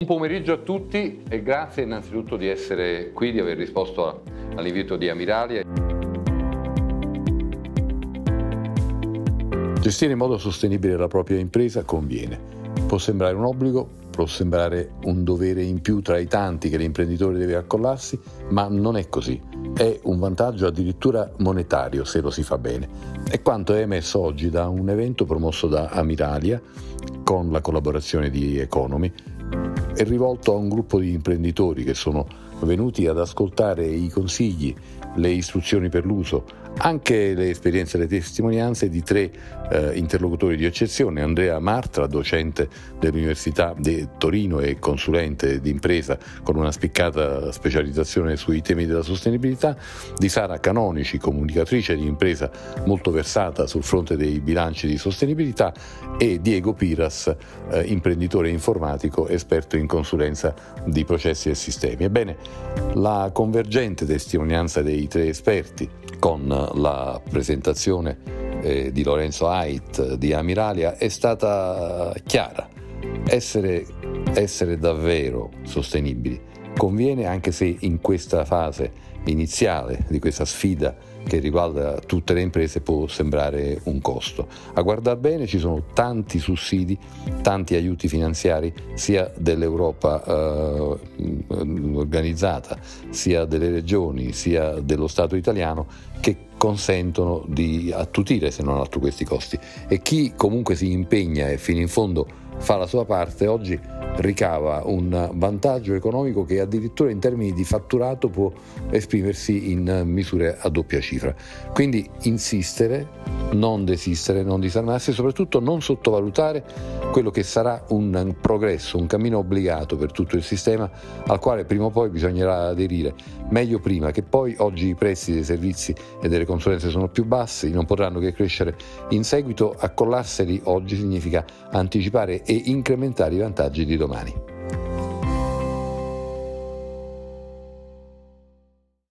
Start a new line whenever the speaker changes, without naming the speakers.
Buon pomeriggio a tutti e grazie innanzitutto di essere qui, di aver risposto all'invito di Amiralia. Gestire in modo sostenibile la propria impresa conviene. Può sembrare un obbligo, può sembrare un dovere in più tra i tanti che l'imprenditore deve accollarsi, ma non è così. È un vantaggio addirittura monetario se lo si fa bene. È quanto è emesso oggi da un evento promosso da Amiralia con la collaborazione di Economy è rivolto a un gruppo di imprenditori che sono venuti ad ascoltare i consigli, le istruzioni per l'uso, anche le esperienze e le testimonianze di tre eh, interlocutori di eccezione, Andrea Martra, docente dell'Università di Torino e consulente d'impresa con una spiccata specializzazione sui temi della sostenibilità, di Sara Canonici, comunicatrice di impresa molto versata sul fronte dei bilanci di sostenibilità e Diego Piras, eh, imprenditore informatico esperto in consulenza di processi e sistemi. Ebbene, la convergente testimonianza dei tre esperti con la presentazione eh, di Lorenzo Haidt di Amiralia è stata chiara. Essere, essere davvero sostenibili conviene anche se in questa fase iniziale di questa sfida che riguarda tutte le imprese può sembrare un costo. A guardar bene ci sono tanti sussidi, tanti aiuti finanziari sia dell'Europa eh, organizzata, sia delle regioni, sia dello Stato italiano che consentono di attutire se non altro questi costi e chi comunque si impegna e fino in fondo fa la sua parte oggi ricava un vantaggio economico che addirittura in termini di fatturato può esprimersi in misure a doppia cifra. Quindi insistere, non desistere, non disarmarsi e soprattutto non sottovalutare quello che sarà un progresso, un cammino obbligato per tutto il sistema al quale prima o poi bisognerà aderire. Meglio prima che poi oggi i prezzi dei servizi e delle consulenze sono più bassi, non potranno che crescere in seguito, accollarseli oggi significa anticipare e incrementare i vantaggi di domani.